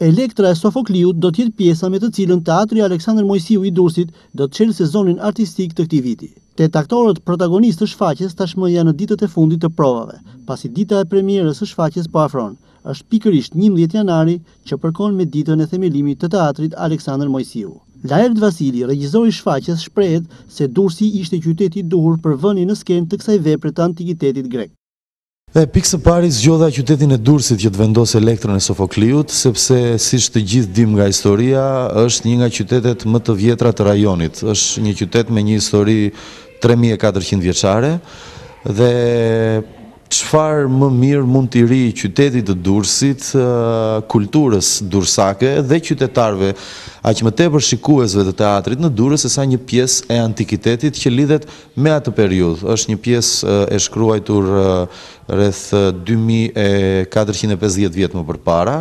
Elektra e Sofokliut do të jetë pjesa me të cilën Teatri Aleksandër Moisiu i Durrësit do të çelë sezonin artistik të këtij viti. Tetë aktorët protagonistë të shfaqjes tashmë janë në ditët e fundit të provave, pasi dita e premierës së shfaqjes po afron, Është pikërisht njëmbëdhjetë janari që përkon me ditën e themelimit të Teatrit Aleksandër Moisiu. Laert Vasili, regjisori i shfaqjes, shprehet se Durrësi ishte qyteti i duhur për vënien në skenë të kësaj vepre të antikitetit grek. Dhe pikë së pari zgjodha qytetin e Durrësit që të vendos Elektrën e Sofokliut, sepse siç të gjithë dimë nga historia, është një nga qytetet më të vjetra të rajonit. Është një qytet me një histori tre mijë e katërqind vjeçare dhe. Çfarë më mirë mund t'i rrijë qytetit të Durrësit, kulturës durrsake dhe qytetarëve aq më tepër shikuesve të teatrit në Durrës sesa një pjesë e antikitetit që lidhet me atë periudhë. Është një pjesë e shkruajtur rreth dy mijë e katërqind e pesëdhjetë vjet më përpara.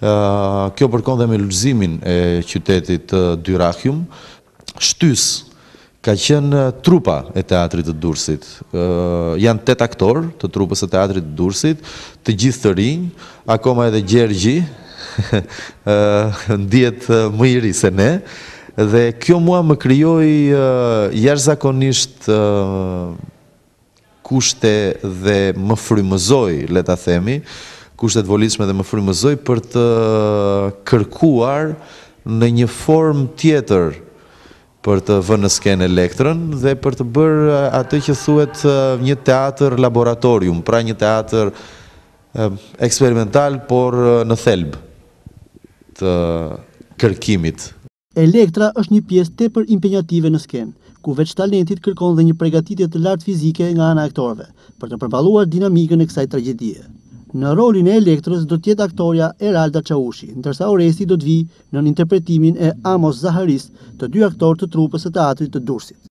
Kjo përkon dhe me lulëzimin e qytetit të Dyrrahium. Shtysë ka qenë trupa e Teatrit të Durrësit. Janë tetë aktorë të trupës së Teatrit të Durrësit, të gjithë të rinj, akoma edhe Gjergji ndihet më i ri se ne dhe kjo mua më krijoi jashtëzakonisht kushte dhe më frymëzoi, le ta themi, kushte të volitshme dhe më frymëzoi për të kërkuar në një formë tjetër për të vënë në skenë Elektrën dhe për të bërë atë që thuhet një teatër laboratorium, pra një teatër eksperimental, por në thelb të kërkimit. Elektra është një pjesë tepër impenjative në skenë, ku veç talentit kërkon dhe një pregatitje të lartë fizike nga ana e aktorëve, për të përballuar dinamikën e kësaj tragjedie. Në rolin e Elektrës do të jetë aktorja Eralda Çaushi, ndërsa Oresti do të vijë nën interpretimin e Amos Zaharisë, të dy aktorë të trupës së Teatrit të Durrësit.